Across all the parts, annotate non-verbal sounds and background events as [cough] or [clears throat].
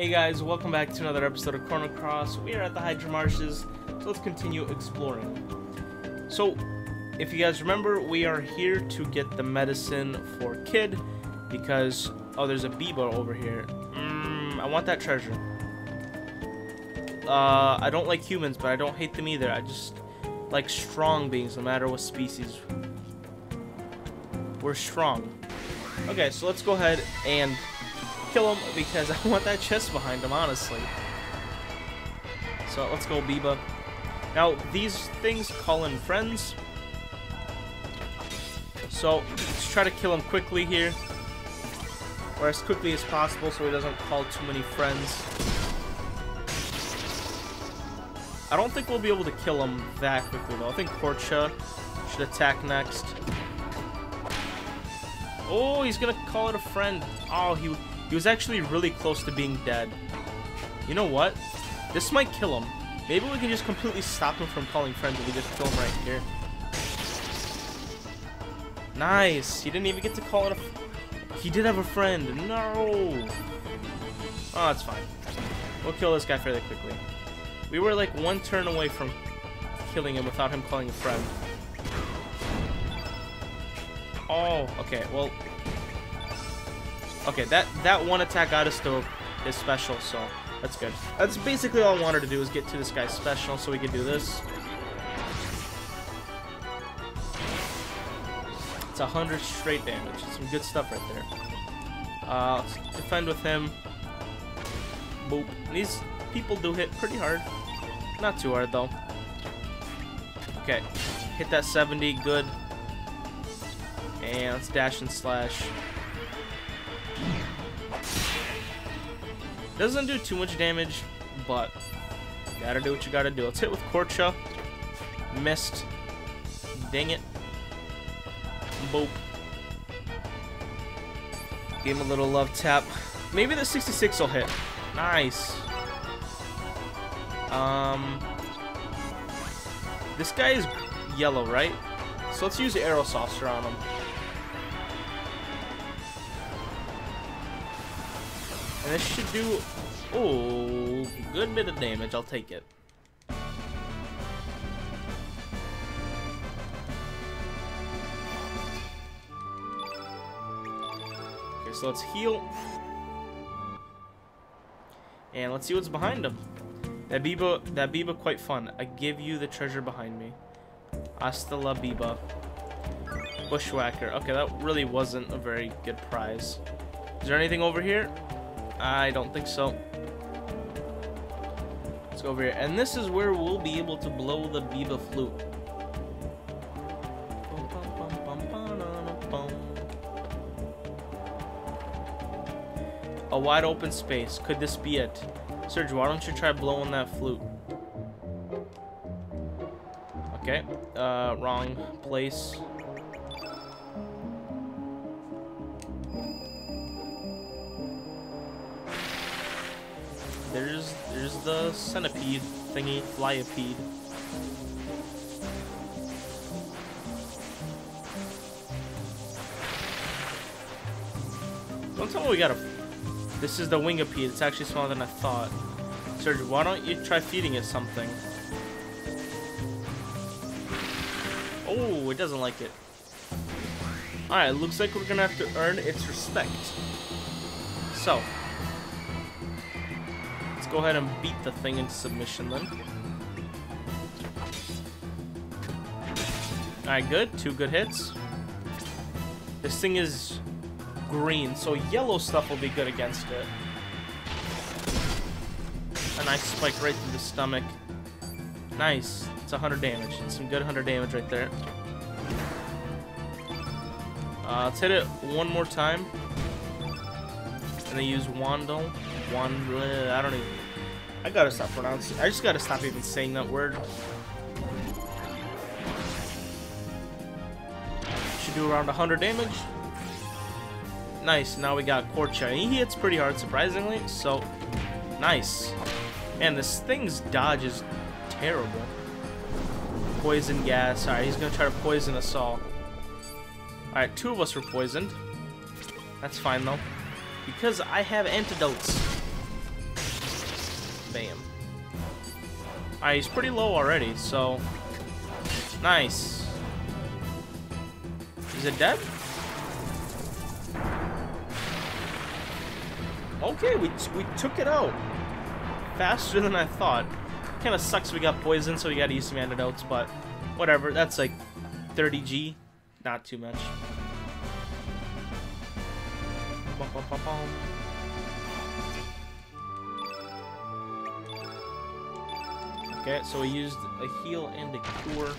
Hey guys, welcome back to another episode of Chrono Cross. We are at the Hydra Marshes, so let's continue exploring. So, if you guys remember, we are here to get the medicine for Kid, because, oh, there's a Beeba over here. Mmm, I want that treasure. Uh, I don't like humans, but I don't hate them either. I just like strong beings, no matter what species. We're strong. Okay, so let's go ahead and kill him because [laughs] I want that chest behind him, honestly. So let's go, Beeba. Now, these things call in friends. So, let's try to kill him quickly here. Or as quickly as possible so he doesn't call too many friends. I don't think we'll be able to kill him that quickly, though. I think Korcha should attack next. Oh, he's gonna call it a friend. Oh, he he was actually really close to being dead. You know what? This might kill him. Maybe we can just completely stop him from calling friends if we just kill him right here. Nice. He didn't even get to call it a... He did have a friend. No. Ah, oh, that's fine. We'll kill this guy fairly quickly. We were like one turn away from killing him without him calling a friend. Oh, okay. Well, Okay, that, that one attack got us to his special, so that's good. That's basically all I wanted to do is get to this guy's special so we could do this. It's a 100 straight damage. Some good stuff right there. Uh, defend with him. Boop. These people do hit pretty hard. Not too hard, though. Okay. Hit that 70. Good. And let's dash and slash. Doesn't do too much damage, but gotta do what you gotta do. Let's hit with Korcha. Missed. Dang it. Boop. Give him a little love tap. Maybe the 66 will hit. Nice. Um, this guy is yellow, right? So let's use Aerosaucer on him. And this should do, oh, good bit of damage. I'll take it. Okay, so let's heal. And let's see what's behind him. That Beeba, that Beeba quite fun. I give you the treasure behind me. Hasta la Beeba. Bushwhacker. Okay, that really wasn't a very good prize. Is there anything over here? I don't think so. Let's go over here. And this is where we'll be able to blow the Beeba flute. A wide open space. Could this be it? Serge, why don't you try blowing that flute? Okay. Uh, wrong place. The centipede thingy, flyapede. Don't tell me we got a... This is the Wingapede. It's actually smaller than I thought. Serge, why don't you try feeding it something? Oh, it doesn't like it. Alright, looks like we're gonna have to earn its respect. So, go ahead and beat the thing into submission then. Alright, good. Two good hits. This thing is green, so yellow stuff will be good against it. A nice spike right through the stomach. Nice. It's 100 damage. It's some good 100 damage right there. Uh, let's hit it one more time. And then use Wandle. Wand... I don't even... I gotta stop pronouncing. I just gotta stop even saying that word. Should do around 100 damage. Nice. Now we got Korcha. He hits pretty hard, surprisingly. So, nice. Man, this thing's dodge is terrible. Poison gas. Alright, he's gonna try to poison us all. Alright, two of us were poisoned. That's fine, though. Because I have antidotes. Bam. Alright, he's pretty low already, so... Nice. Is it dead? Okay, we, we took it out. Faster than I thought. Kind of sucks we got poison, so we gotta use some antidotes, but whatever. That's like 30G. Not too much. Okay, so we used a heal and a cure.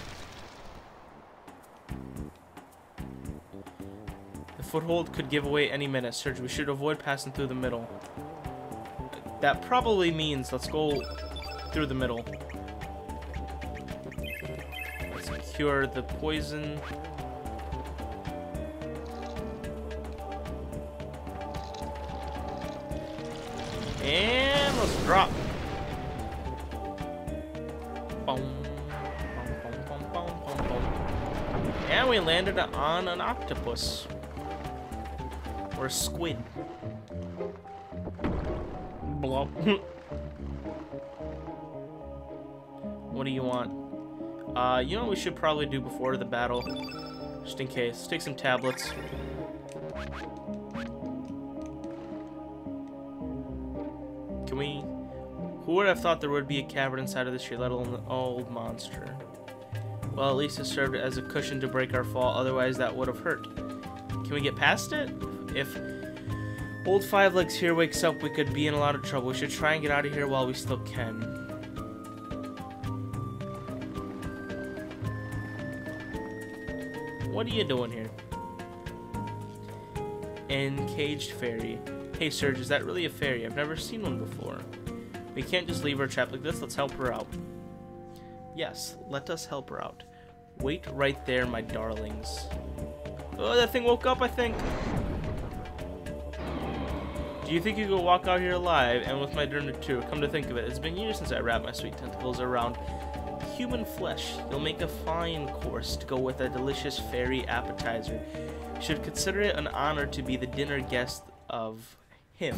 The foothold could give away any minute. Serge. we should avoid passing through the middle. That probably means let's go through the middle. Let's cure the poison. And let's drop. We landed on an octopus. Or squid. Blow. [laughs] what do you want? Uh, you know what we should probably do before the battle? Just in case. Take some tablets. Can we... Who would have thought there would be a cavern inside of this tree, let alone an old monster? Well, at least it served as a cushion to break our fall, otherwise that would have hurt. Can we get past it? If Old Five Legs here wakes up, we could be in a lot of trouble. We should try and get out of here while we still can. What are you doing here? Encaged fairy. Hey, Serge, is that really a fairy? I've never seen one before. We can't just leave her trapped like this. Let's help her out. Yes, let us help her out. Wait right there, my darlings. Oh, that thing woke up, I think. Do you think you could walk out here alive and with my dinner too? Come to think of it, it's been years since I wrapped my sweet tentacles around human flesh. You'll make a fine course to go with a delicious fairy appetizer. You should consider it an honor to be the dinner guest of him.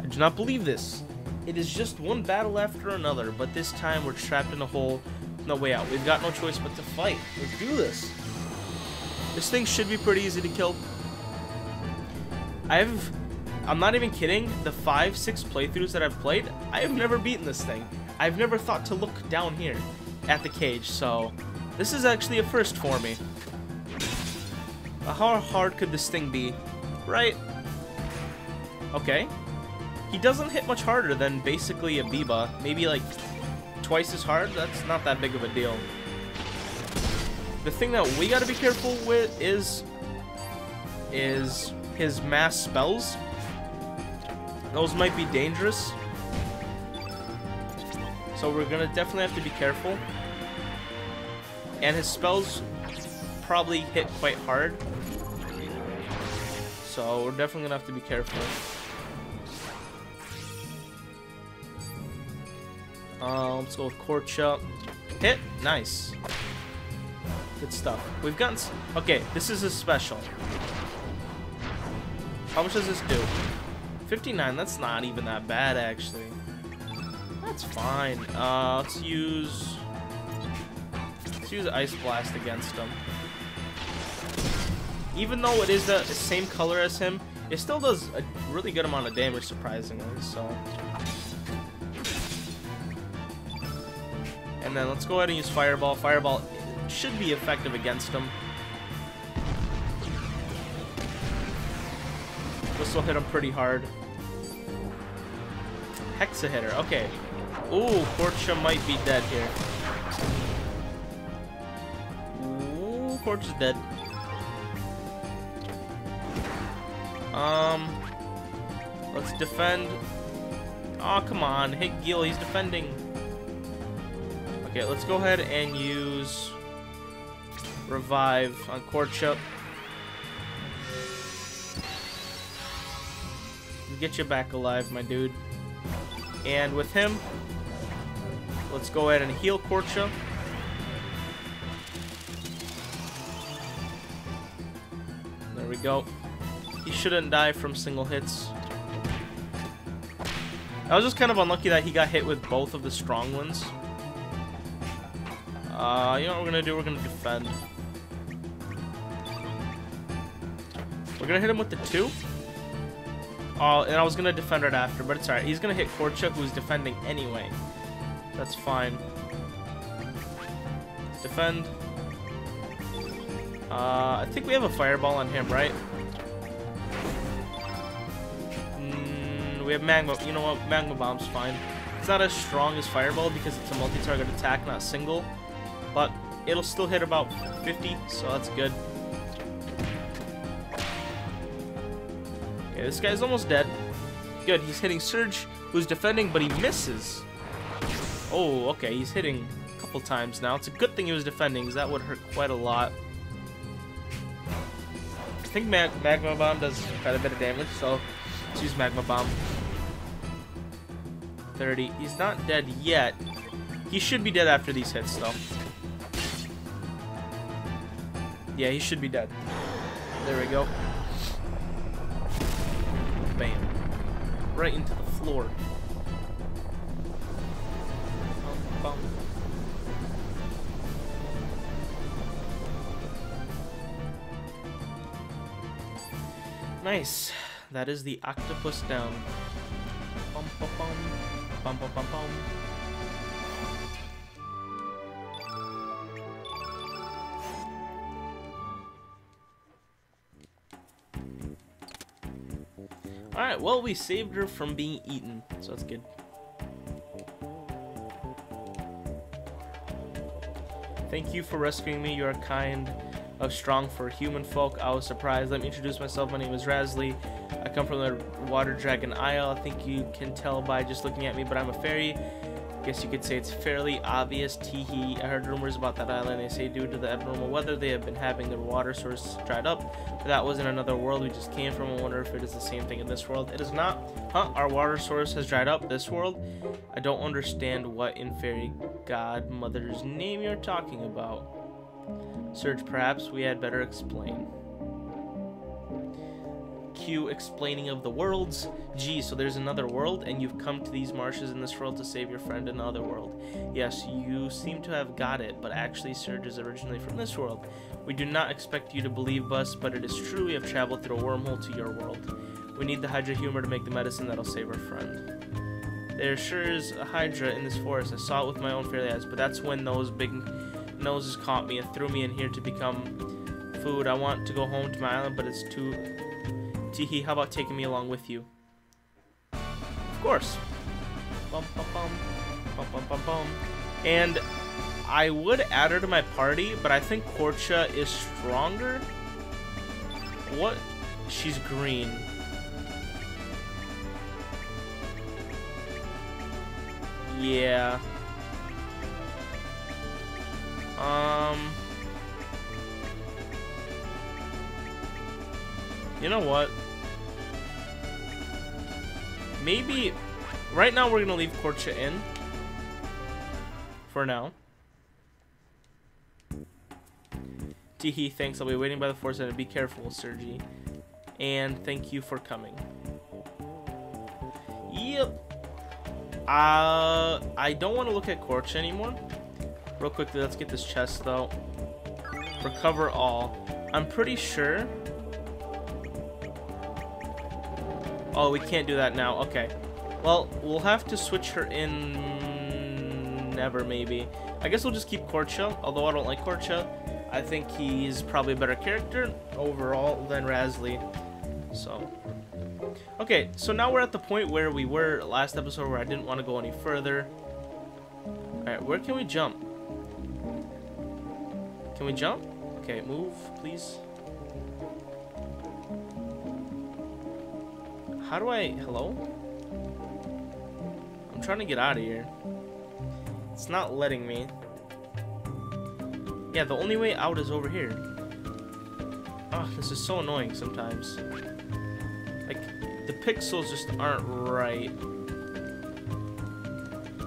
I do not believe this. It is just one battle after another, but this time we're trapped in a hole. No way out. We've got no choice but to fight. Let's do this. This thing should be pretty easy to kill. I've... I'm not even kidding. The five, six playthroughs that I've played, I have never beaten this thing. I've never thought to look down here at the cage, so... This is actually a first for me. How hard could this thing be? Right? Okay. He doesn't hit much harder than basically a Beeba. Maybe like twice as hard. That's not that big of a deal. The thing that we gotta be careful with is is his mass spells. Those might be dangerous. So we're gonna definitely have to be careful. And his spells probably hit quite hard. So we're definitely gonna have to be careful. Uh, let's go with Korcha. Hit! Nice. Good stuff. We've gotten... Okay, this is a special. How much does this do? 59, that's not even that bad, actually. That's fine. Uh, let's use... Let's use Ice Blast against him. Even though it is the same color as him, it still does a really good amount of damage, surprisingly, so... And then let's go ahead and use Fireball. Fireball should be effective against him. This will hit him pretty hard. Hexa hitter, okay. Ooh, Korcha might be dead here. Ooh, Korcha's dead. Um, let's defend. Oh, come on, hit Guile, he's defending. Okay, let's go ahead and use Revive on Korcha. Get you back alive, my dude. And with him, let's go ahead and heal Korcha. There we go. He shouldn't die from single hits. I was just kind of unlucky that he got hit with both of the strong ones. Uh, you know what we're gonna do? We're gonna defend. We're gonna hit him with the two. Oh, and I was gonna defend right after, but it's alright. He's gonna hit Korchak, who's defending anyway. That's fine. Defend. Uh, I think we have a fireball on him, right? Mm, we have magma. You know what? Magma bomb's fine. It's not as strong as fireball because it's a multi-target attack, not single. But it'll still hit about 50, so that's good. Okay, this guy's almost dead. Good, he's hitting Serge, who's defending, but he misses. Oh, okay, he's hitting a couple times now. It's a good thing he was defending, because that would hurt quite a lot. I think Mag Magma Bomb does quite a bit of damage, so let's use Magma Bomb. 30. He's not dead yet. He should be dead after these hits, though. Yeah, he should be dead. There we go. Bam. Right into the floor. Nice. That is the octopus down. Bum, bum, bum. Bum, bum, bum, bum. Alright, well, we saved her from being eaten, so that's good. Thank you for rescuing me. You are kind of strong for human folk. I was surprised. Let me introduce myself. My name is Razzly. I come from the Water Dragon Isle. I think you can tell by just looking at me, but I'm a fairy. Guess you could say it's fairly obvious. Teehee. I heard rumors about that island. They say due to the abnormal weather they have been having their water source dried up. But that was in another world we just came from. I wonder if it is the same thing in this world. It is not. Huh? Our water source has dried up. This world? I don't understand what in fairy godmother's name you're talking about. Serge, perhaps we had better explain. Q explaining of the worlds. Gee, so there's another world, and you've come to these marshes in this world to save your friend in another world. Yes, you seem to have got it, but actually Serge is originally from this world. We do not expect you to believe us, but it is true we have traveled through a wormhole to your world. We need the Hydra humor to make the medicine that'll save our friend. There sure is a Hydra in this forest. I saw it with my own fairy eyes, but that's when those big noses caught me and threw me in here to become food. I want to go home to my island, but it's too Teehee, how about taking me along with you? Of course. Bum, bum, bum. Bum, bum, bum, bum. And I would add her to my party, but I think Korcha is stronger. What? She's green. Yeah. Um... You know what? Maybe... Right now we're going to leave Korcha in. For now. Teehee, thanks. I'll be waiting by the force be careful, Sergi. And thank you for coming. Yep. Uh, I don't want to look at Korcha anymore. Real quickly, let's get this chest, though. Recover all. I'm pretty sure Oh, we can't do that now. Okay. Well, we'll have to switch her in... Never, maybe. I guess we'll just keep Korcha, although I don't like Korcha. I think he's probably a better character overall than Razzly. So... Okay, so now we're at the point where we were last episode where I didn't want to go any further. Alright, where can we jump? Can we jump? Okay, move, please. How do I... Hello? I'm trying to get out of here. It's not letting me. Yeah, the only way out is over here. Oh, this is so annoying sometimes. Like, the pixels just aren't right.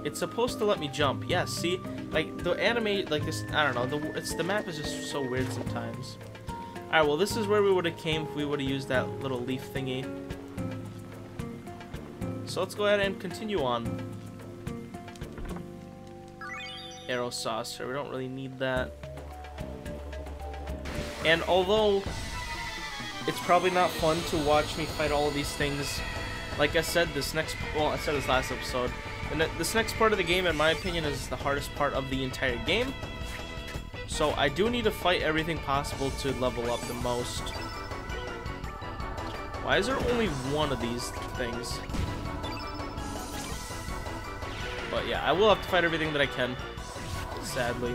It's supposed to let me jump. Yeah, see? Like, the anime, like this, I don't know, the, it's, the map is just so weird sometimes. Alright, well, this is where we would have came if we would have used that little leaf thingy. So let's go ahead and continue on. Aerosaucer, we don't really need that. And although it's probably not fun to watch me fight all of these things, like I said, this next, well, I said this last episode, and this next part of the game, in my opinion, is the hardest part of the entire game. So I do need to fight everything possible to level up the most. Why is there only one of these things? Yeah, I will have to fight everything that I can, sadly.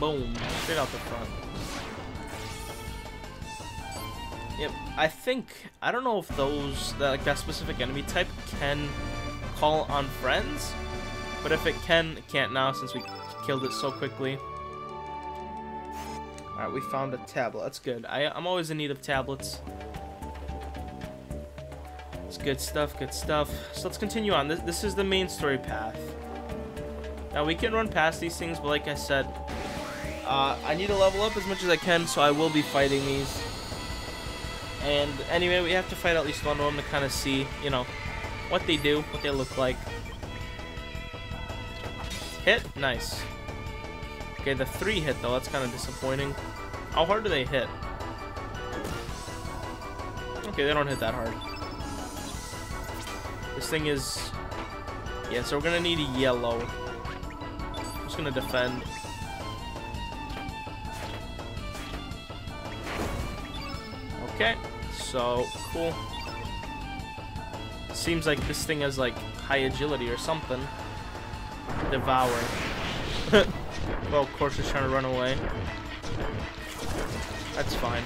Boom, straight out the front. Yep, I think, I don't know if those, that, like that specific enemy type can call on friends, but if it can, it can't now since we killed it so quickly. Alright, we found a tablet. That's good. I, I'm always in need of tablets. It's good stuff, good stuff. So let's continue on. This, this is the main story path. Now, we can run past these things, but like I said, uh, I need to level up as much as I can, so I will be fighting these. And anyway, we have to fight at least one of them to kind of see, you know, what they do, what they look like. Hit? Nice. Okay, the three hit though, that's kind of disappointing. How hard do they hit? Okay, they don't hit that hard. This thing is... Yeah, so we're gonna need a yellow. I'm just gonna defend. Okay, so, cool. Seems like this thing has, like, high agility or something. Devour. [laughs] well, of course, it's trying to run away. That's fine.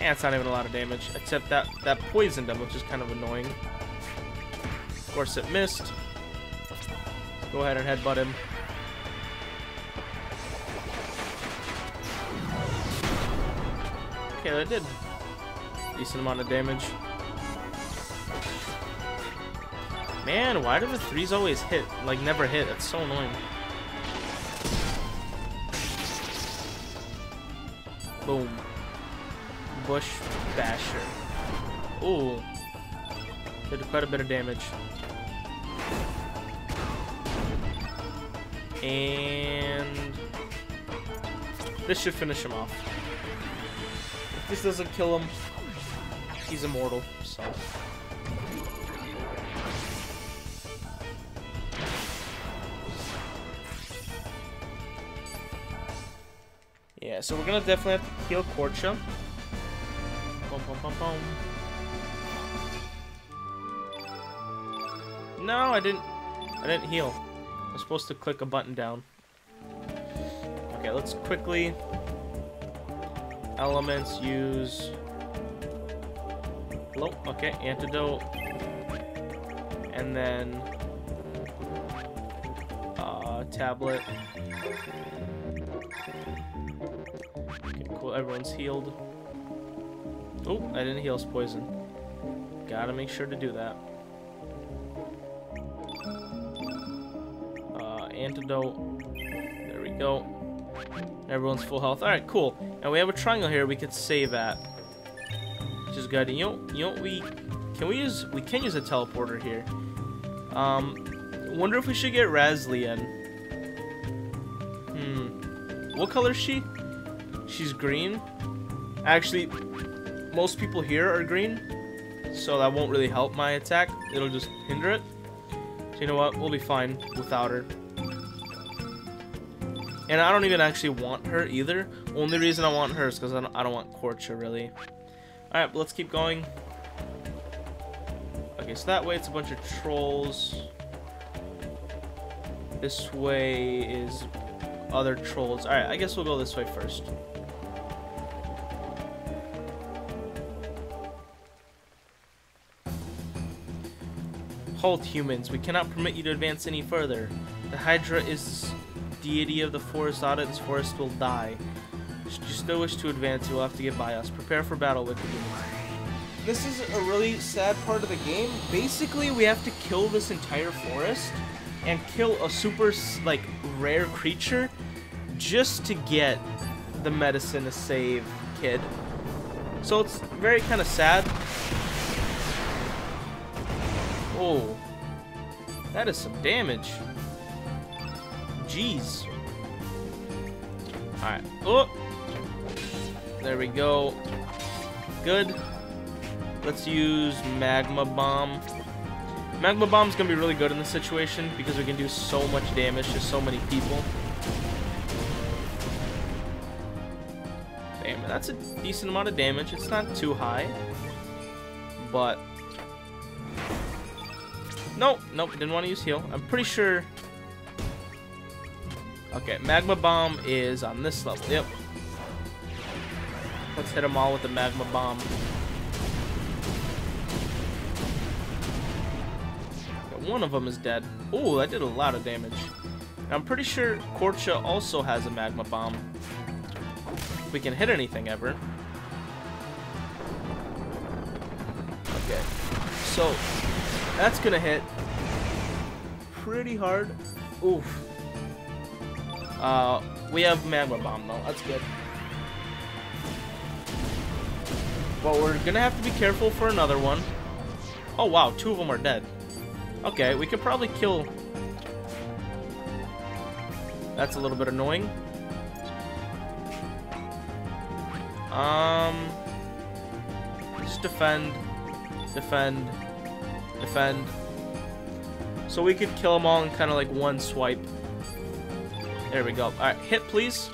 It's not even a lot of damage, except that that poisoned him, which is kind of annoying. Of course, it missed. Let's Go ahead and headbutt him. Okay, that did decent amount of damage. Man, why do the threes always hit? Like, never hit. That's so annoying. Boom. Bush Basher. Ooh. Did quite a bit of damage. And... This should finish him off. If this doesn't kill him, he's immortal, so... Yeah, so we're gonna definitely have to heal Korcha. No, I didn't. I didn't heal. I was supposed to click a button down. Okay, let's quickly. Elements use. Hello. Okay, antidote. And then. Uh, tablet. Okay, cool. Everyone's healed. Oh, I didn't heal his poison. Gotta make sure to do that. Uh, antidote. There we go. Everyone's full health. Alright, cool. And we have a triangle here we could save at. Is good. You know, you know, we... Can we use... We can use a teleporter here. Um, wonder if we should get Razzly in. Hmm. What color is she? She's green. Actually, most people here are green, so that won't really help my attack. It'll just hinder it. So you know what? We'll be fine without her. And I don't even actually want her either. Only reason I want her is because I, I don't, want Korcha, really. Alright, let's keep going. Okay, so that way it's a bunch of trolls. This way is other trolls. Alright, I guess we'll go this way first. Halt, humans. We cannot permit you to advance any further. The Hydra is deity of the forest. Without it, this forest will die. Should you still wish to advance, you will have to get by us. Prepare for battle with the demons. This is a really sad part of the game. Basically, we have to kill this entire forest and kill a super, like, rare creature just to get the medicine to save Kid. So it's very kind of sad. Oh. That is some damage. Jeez. Alright. Oh! There we go. Good. Let's use Magma Bomb. Magma Bomb's gonna be really good in this situation because we can do so much damage to so many people. Damn, that's a decent amount of damage. It's not too high. But... Nope, nope, didn't want to use heal. I'm pretty sure... Okay, Magma Bomb is on this level. Yep. Let's hit them all with the Magma Bomb. one of them is dead. Oh, that did a lot of damage. I'm pretty sure Korcha also has a Magma Bomb. If we can hit anything ever. Okay. So, that's gonna hit pretty hard. Oof. Uh, we have Magma Bomb though. That's good. But we're gonna have to be careful for another one. Oh wow, two of them are dead. Okay, we could probably kill... That's a little bit annoying. Um... Just defend. Defend. Defend. So we could kill them all in kind of like one swipe. There we go. Alright, hit please.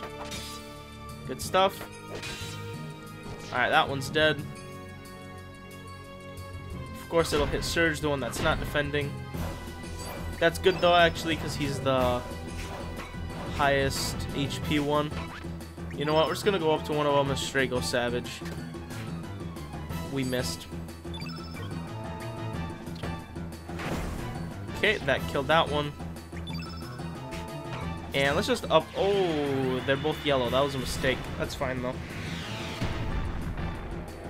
Good stuff. Alright, that one's dead Of course, it'll hit Serge, the one that's not defending. That's good, though, actually, because he's the highest HP one. You know what? We're just going to go up to one of them as Strago Savage. We missed. Okay, that killed that one. And let's just up... Oh, they're both yellow. That was a mistake. That's fine, though.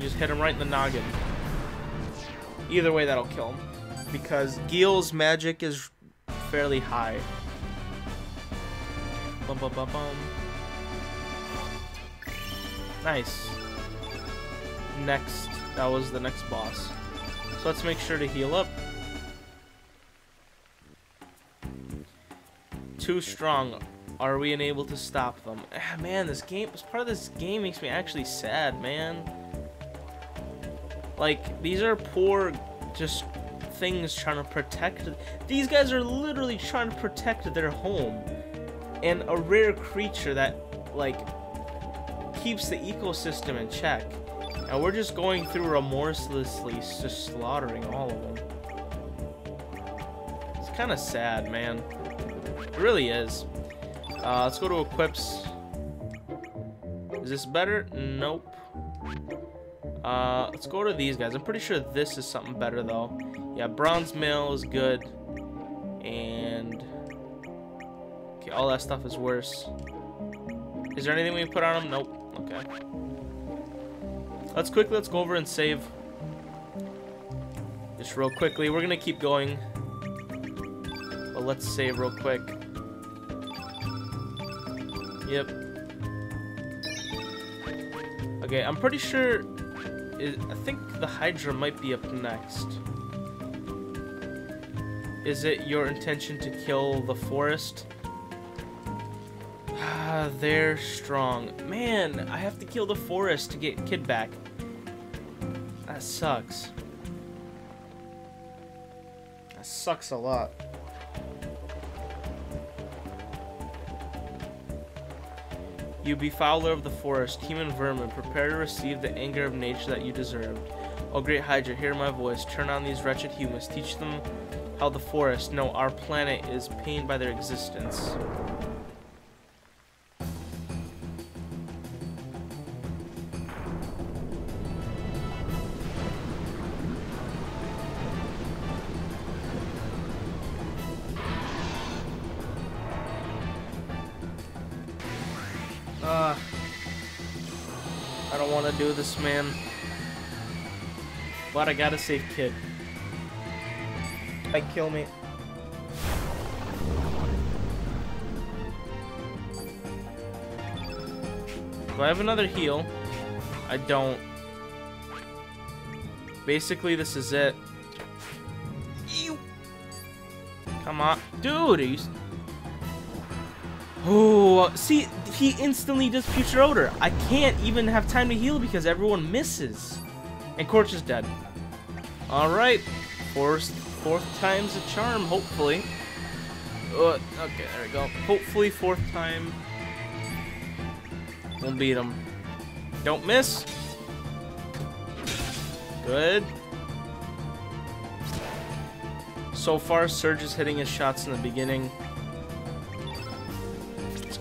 Just hit him right in the noggin. Either way, that'll kill him. Because Guile's magic is fairly high. Bum, bum, bum, bum. Nice. Next. That was the next boss. So let's make sure to heal up. Too strong. Are we unable to stop them? Ah, man, this game, is part of this game makes me actually sad, man. Like, these are poor, just things trying to protect. These guys are literally trying to protect their home. And a rare creature that, like, keeps the ecosystem in check. And we're just going through remorselessly just slaughtering all of them. It's kind of sad, man. Really is. Uh, let's go to equips. Is this better? Nope. Uh, let's go to these guys. I'm pretty sure this is something better, though. Yeah, Bronze Mail is good. And... Okay, all that stuff is worse. Is there anything we can put on them? Nope. Okay. Let's quickly, let's go over and save. Just real quickly. We're gonna keep going. But let's save real quick. Yep. Okay, I'm pretty sure I think the Hydra might be up next. Is it your intention to kill the forest? Ah, [sighs] they're strong. Man, I have to kill the forest to get Kid back. That sucks. That sucks a lot. You befouler of the forest, human vermin, prepare to receive the anger of nature that you deserved. O great Hydra, hear my voice. Turn on these wretched humans. Teach them how the forest, no, our planet, is pained by their existence. Do this, man. But I gotta save Kid. I kill me. Do I have another heal? I don't. Basically, this is it. Come on. Dude. Oh, see, he instantly does Putrid Odor. I can't even have time to heal because everyone misses. And Corch is dead. Alright. Fourth, fourth time's a charm, hopefully. Uh, okay, there we go. Hopefully fourth time. We'll beat him. Don't miss. Good. So far, Serge is hitting his shots in the beginning.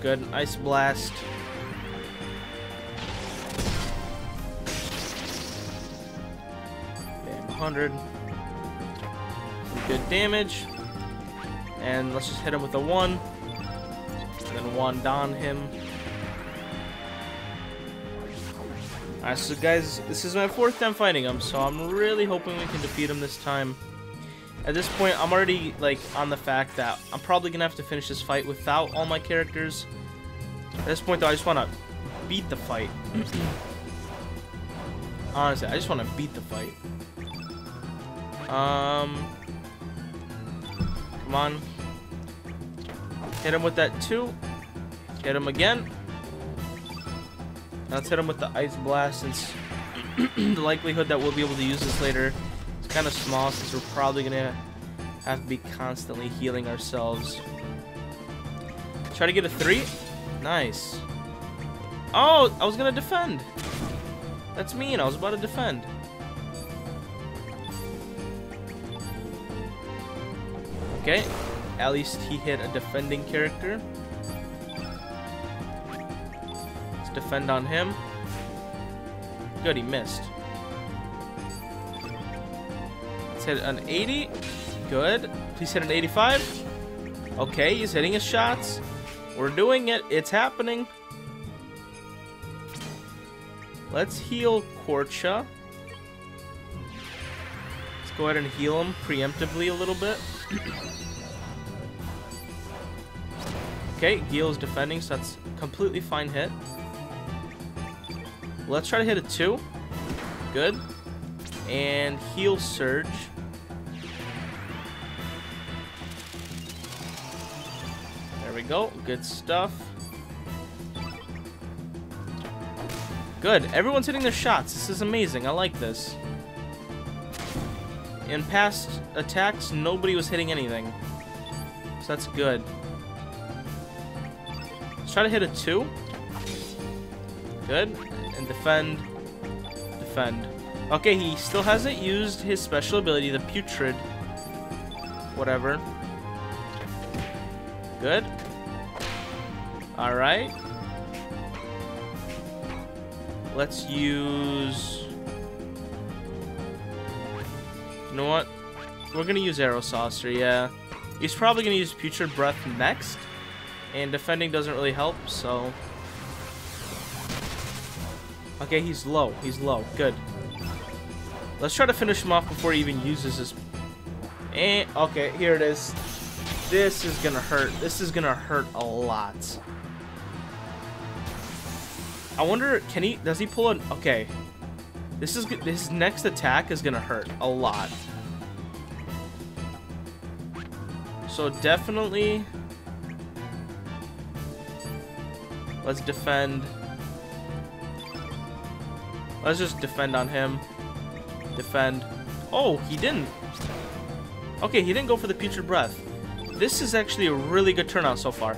Good. Ice Blast. Damn, 100. Some Good damage. And let's just hit him with a 1. And then 1 down him. Alright, so guys, this is my fourth time fighting him, so I'm really hoping we can defeat him this time. At this point, I'm already, like, on the fact that I'm probably going to have to finish this fight without all my characters. At this point, though, I just want to beat the fight. Honestly, I just want to beat the fight. Um... Come on. Hit him with that two. Hit him again. Let's hit him with the Ice Blast since [clears throat] the likelihood that we'll be able to use this later kind of small since we're probably to have to be constantly healing ourselves. Try to get a three. Nice. Oh, I was to defend. That's mean. I was about to defend. Okay. At least he hit a defending character. Let's defend on him. Good, he missed. Hit an 80. Good. Please hit an 85. Okay, he's hitting his shots. We're doing it. It's happening. Let's heal Korcha. Let's go ahead and heal him preemptively a little bit. [clears throat] okay, Guile is defending, so that's completely fine hit. Let's try to hit a 2. Good. And heal Serge. We go. Good stuff. Good. Everyone's hitting their shots. This is amazing. I like this. In past attacks, nobody was hitting anything. So that's good. Let's try to hit a 2. Good and defend, defend. Okay, he still hasn't used his special ability, the Putrid. Whatever. Good. Alright. Let's use... You know what? We're gonna use Aerosaucer, yeah. He's probably gonna use Putrid Breath next. And defending doesn't really help, so... Okay, he's low. He's low. Good. Let's try to finish him off before he even uses his... Eh, okay, here it is. This is gonna hurt. This is gonna hurt a lot. I wonder, can he, does he pull an, okay. This is, this next attack is gonna hurt a lot. So definitely, let's defend. Let's just defend on him. Defend. Oh, he didn't. Okay, he didn't go for the Putrid Breath. This is actually a really good turnout so far.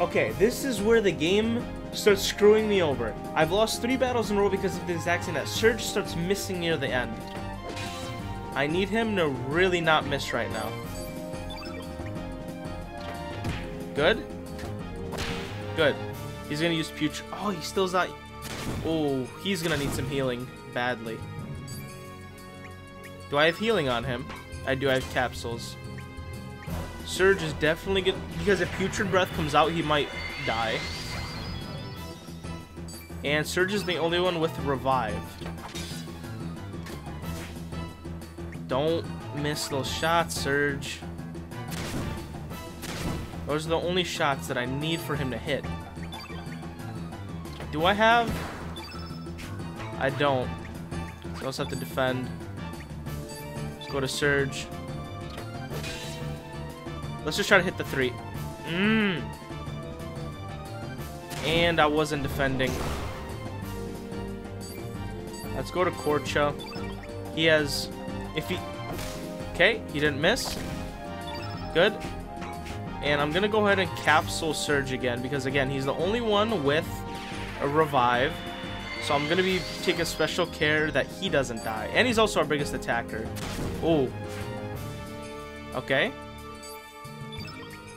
Okay, this is where the game starts screwing me over. I've lost three battles in a row because of this accident. that Serge starts missing near the end. I need him to really not miss right now. Good. Good. He's gonna use Putrid. Oh, he still's not. Oh, he's gonna need some healing badly. Do I have healing on him? I do I have capsules. Serge is definitely good because if Putrid Breath comes out, he might die. And Serge is the only one with Revive. Don't miss those shots, Serge. Those are the only shots that I need for him to hit. Do I have... I don't. So I also have to defend. Let's go to Serge. Let's just try to hit the three. Mmm. And I wasn't defending. Let's go to Korcha. He has... If he... Okay, he didn't miss. Good. And I'm going to go ahead and Capsule Surge again. Because, again, he's the only one with a Revive. So I'm going to be taking special care that he doesn't die. And he's also our biggest attacker. Oh. Okay.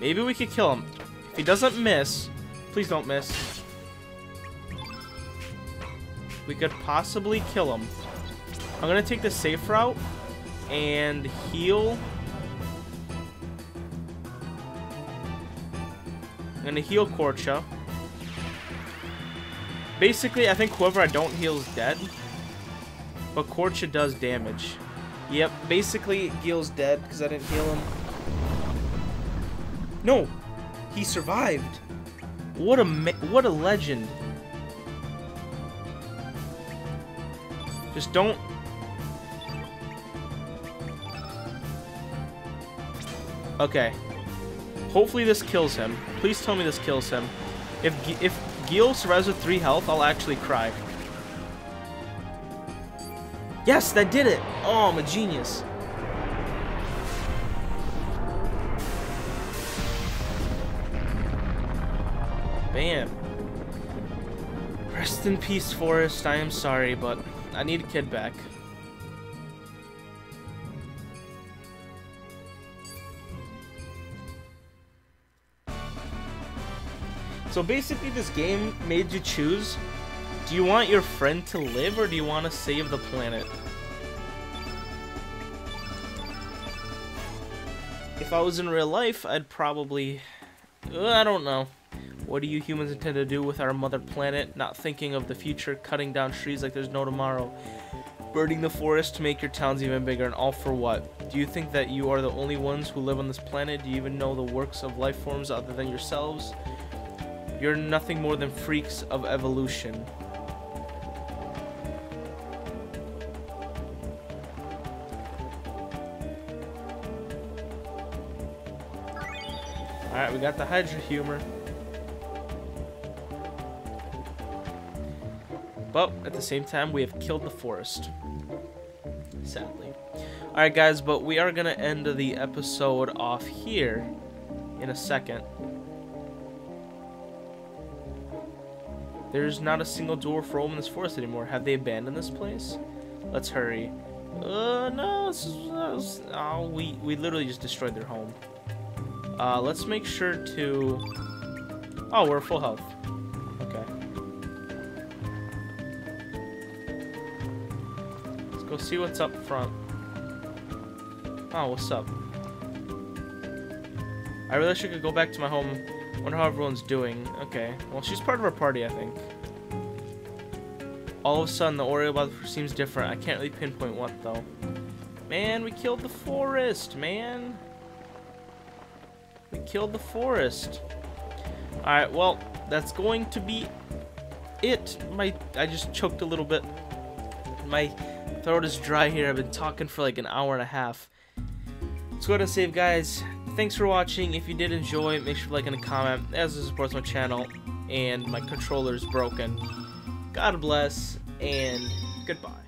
Maybe we could kill him. If he doesn't miss, please don't miss. We could possibly kill him. I'm going to take the safe route and heal. I'm going to heal Korcha. Basically, I think whoever I don't heal is dead. But Korcha does damage. Yep, basically Guile's dead because I didn't heal him. No, he survived. What a what a legend. Just don't. Okay. Hopefully this kills him. Please tell me this kills him. If if Guile survives with 3 health, I'll actually cry. Yes, that did it! Oh, I'm a genius. Bam. Rest in peace, Forest. I am sorry, but I need a kid back. So basically this game made you choose, do you want your friend to live or do you want to save the planet? If I was in real life, I'd probably, uh, I don't know. What do you humans intend to do with our mother planet? Not thinking of the future, cutting down trees like there's no tomorrow. Burning the forest to make your towns even bigger, and all for what? Do you think that you are the only ones who live on this planet? Do you even know the works of life forms other than yourselves? You're nothing more than freaks of evolution. Alright, we got the Hydra humor. But at the same time, we have killed the forest. Sadly. Alright guys, but we are going to end the episode off here in a second. There's not a single door for roam in this forest anymore. Have they abandoned this place? Let's hurry. Uh, no, this is, this, oh, we, we literally just destroyed their home. Uh, let's make sure to... Oh, we're full health. See what's up front. Oh, what's up? I really should go back to my home Wonder how everyone's doing. Okay. Well, she's part of our party, I think. All of a sudden, the Oreo bother seems different. I can't really pinpoint what, though. Man, we killed the forest, man. We killed the forest. Alright, well, that's going to be it. My, I just choked a little bit. My throat is dry here. I've been talking for like an hour and a half. Let's go ahead and save, guys thanks for watching. If you did enjoy, make sure to like and comment, as it supports my channel. And my controller is broken. God bless, and goodbye.